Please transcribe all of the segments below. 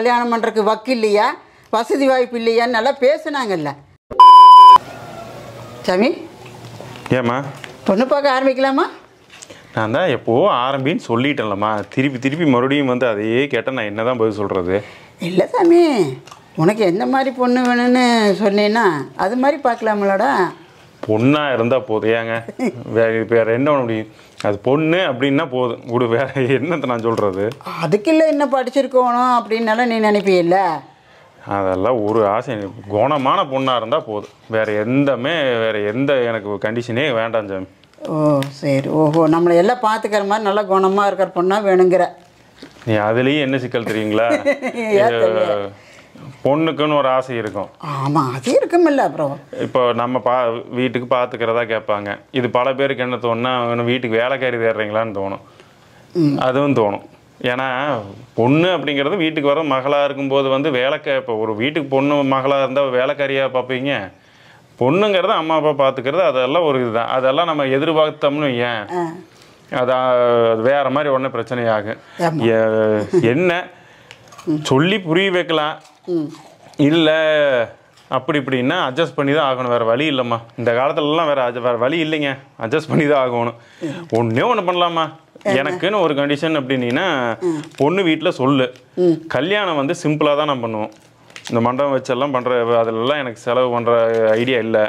கல்யாணம் பண்ணுறதுக்கு வக்கு இல்லையா? வசதி வாய்ப்பு இல்லையான்னு நல்லா பேசுனாங்கல்ல. சாமி? ஏம்மா? பொண்ணு பார்க்க ஆரம்பிக்கலாமா? நான் தான் எப்போ ஆரம்பின்னு சொல்லிட்டேன்லம்மா. திருப்பி திருப்பி மறுபடியும் வந்து அதையே கேட்டால் நான் என்ன தான் பதில் சொல்கிறது இல்லை சாமி. உனக்கு எந்த மாதிரி பொண்ணு வேணும்னு சொன்னீன்னா அது மாதிரி பார்க்கலாமலடா. பொண்ணாக இருந்தால் போதும். ஏங்க? வேற வேற என்ன பண்ண முடியும்? அது பொண்ணு அப்படின்னா போதும். விடு வேற என்னத்தை நான் சொல்கிறது அதுக்கு இல்லை என்ன படிச்சிருக்கணும் அப்படின்னாலும் நீ நினைப்பியல்ல? அதெல்லாம் ஒரு ஆசை. குணமான பொண்ணாக இருந்தால் போதும். வேற எந்தமே வேற எந்த எனக்கு கண்டிஷனே வேண்டாம் சாமி. ஓ சரி. ஓஹோ நம்மளை எல்லாம் பார்த்துக்கிற மாதிரி நல்லா குணமாக இருக்கிற பொண்ணா வேணுங்கிற. நீ அதுலேயும் என்ன சிக்கல் தெரியுங்களா? பொண்ணுக்குன்னு ஒரு ஆசை இருக்கும். ஆமாம் அது இருக்குமில்ல அப்புறம் இப்போ நம்ம பா வீட்டுக்கு பார்த்துக்கிறதா கேட்பாங்க. இது பல பேருக்கு என்ன தோணுன்னா "இவனு வீட்டுக்கு வேலைக்காரி தேடுறீங்களான்னு தோணும். அதுவும் தோணும். ஏன்னா பொண்ணு அப்படிங்கிறது வீட்டுக்கு வர மகளாக இருக்கும்போது வந்து வேலைக்க இப்போ ஒரு வீட்டுக்கு பொண்ணு மகளாக இருந்தால் வேலைக்காரியாக பார்ப்பீங்க. பொண்ணுங்கிறது அம்மா அப்பா பார்த்துக்கிறது அதெல்லாம் ஒரு இதுதான். அதெல்லாம் நம்ம எதிர்பார்த்தோம்னு ஏன் அது அது வேற மாதிரி உடனே பிரச்சனையாகும். ஆமா. என்ன? சொல்லி புரிய வைக்கலாம். இல்லை அப்படி இப்படின்னா அட்ஜஸ்ட் பண்ணி தான் ஆகணும். வேறு வழி இல்லைம்மா. இந்த காலத்துலலாம் வேறு வேறு வழி இல்லைங்க. அட்ஜஸ்ட் பண்ணி தான் ஆகணும் ஒன்றே ஒன்று பண்ணலாமா? எனக்குன்னு ஒரு கண்டிஷன் அப்படின்னீங்கன்னா பொண்ணு வீட்டில் சொல்லு. கல்யாணம் வந்து சிம்பிளாக தான் நான் பண்ணுவோம் இந்த மண்டபம் வச்செல்லாம் பண்ணுற அதிலெல்லாம் எனக்கு செலவு பண்ணுற ஐடியா இல்லை.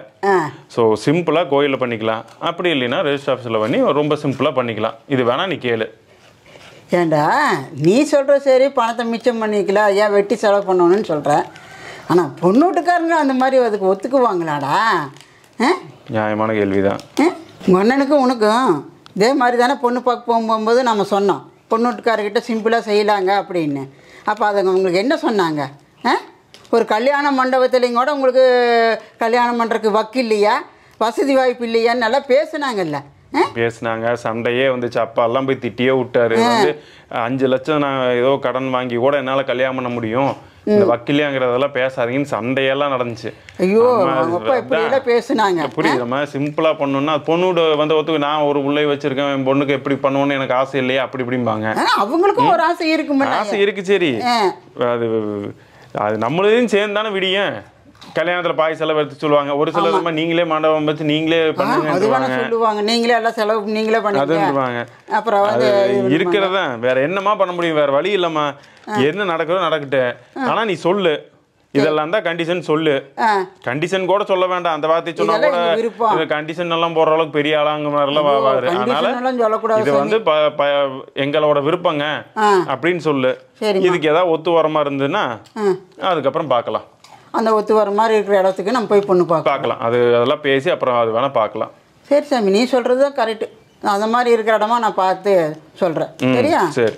ஸோ சிம்பிளாக கோயிலில் பண்ணிக்கலாம். அப்படி இல்லைன்னா ரெஜிஸ்டர் ஆஃபீஸில் பண்ணி ரொம்ப சிம்பிளாக பண்ணிக்கலாம். இது வேணா நீ கேளு. ஏண்டா நீ சொல்கிற சரி பணத்தை மிச்சம் பண்ணிக்கலாம் ஏன் வெட்டி செலவு பண்ணணும்னு சொல்கிற ஆனால் பொண்ணு அந்த மாதிரி அதுக்கு ஒத்துக்குவாங்களாடா? ஆ? நியாயமான கேள்வி தான் உங்கள் அண்ணனுக்கும் உனக்கும் இதே மாதிரி தானே பொண்ணு பார்க்க போகும்போது நம்ம சொன்னோம். பொண்ணு வீட்டுக்காரர்கிட்ட சிம்பிளாக செய்யலாங்க அப்படின்னு. அப்போ அதுங்க உங்களுக்கு என்ன சொன்னாங்க? ஆ? ஒரு கல்யாண மண்டபத்துலேயும் கூட உங்களுக்கு கல்யாணம் பண்ணுறதுக்கு வக்கு இல்லையா வசதி வாய்ப்பு இல்லையான்னு நல்லா பேசுனாங்கல்ல. பேசுனாங்க சண்டையே வந்துச்சு. அப்பா எல்லாம் போய் திட்டியே விட்டாரு. வந்து அஞ்சு லட்சம் நான் ஏதோ கடன் வாங்கி கூட என்னால் கல்யாணம் பண்ண முடியும். இந்த வக்கீலியாங்கிறதெல்லாம் பேசாதீங்கன்னு சண்டையெல்லாம் நடந்துச்சு. ஐயோ பேசுனாங்க. புரியுது. நம்ம சிம்பிளா பண்ணணும்னா அது பொண்ணோட வந்து ஒத்துக்கு நான் ஒரு உள்ளே வச்சிருக்கேன் என் பொண்ணுக்கு எப்படி பண்ணுவோன்னு எனக்கு ஆசை இல்லையா அப்படி இப்படிம்பாங்க. அவங்களுக்கும் ஒரு ஆசை இருக்குமில்ல ஆசை இருக்கு சரி. அது அது நம்மளையும் சேர்ந்து தானே விடியும். கல்யாணத்துல பாய் செலவு எடுத்து சொல்லுவாங்க. ஒரு சிலர் நம்ம நீங்களே மண்டபம் வச்சு நீங்களே பண்ணுங்க சொல்லுவாங்க. நீங்களே எல்லாம் செலவு நீங்களே அதுன்றுவாங்க. அப்புறம் வந்து இருக்கிறதா வேற என்னமா பண்ண முடியும்? வேற வழி இல்லம்மா. என்ன நடக்குதோ நடக்கட்டு. ஆனா நீ சொல்லு. இதெல்லாம் தான் கண்டிஷன் சொல்லு. கண்டிஷன் கூட சொல்ல வேண்டாம். அந்த வார்த்தை சொன்னா கூட கண்டிஷன் எல்லாம் போடுற அளவுக்கு பெரிய ஆளாங்க மாதிரிலாம் வாரு அதனால இது வந்து எங்களோட விருப்பங்க. அப்படின்னு சொல்லு. இதுக்கு ஏதாவது ஒத்து வர மாதிரி இருந்ததுன்னா அதுக்கப்புறம் பார்க்கலாம். அந்த ஒத்து வர மாதிரி இருக்கிற இடத்துக்கு நம்ம போய் பொண்ணு பார்க்கலாம். பார்க்கலாம். அது அதெல்லாம் பேசி அப்புறம் அது வேணா பார்க்கலாம். சரி சாமி நீ சொல்கிறது தான் கரெக்டு அந்த மாதிரி இருக்கிற இடமா நான் பார்த்து சொல்கிறேன் சரியா? சரி.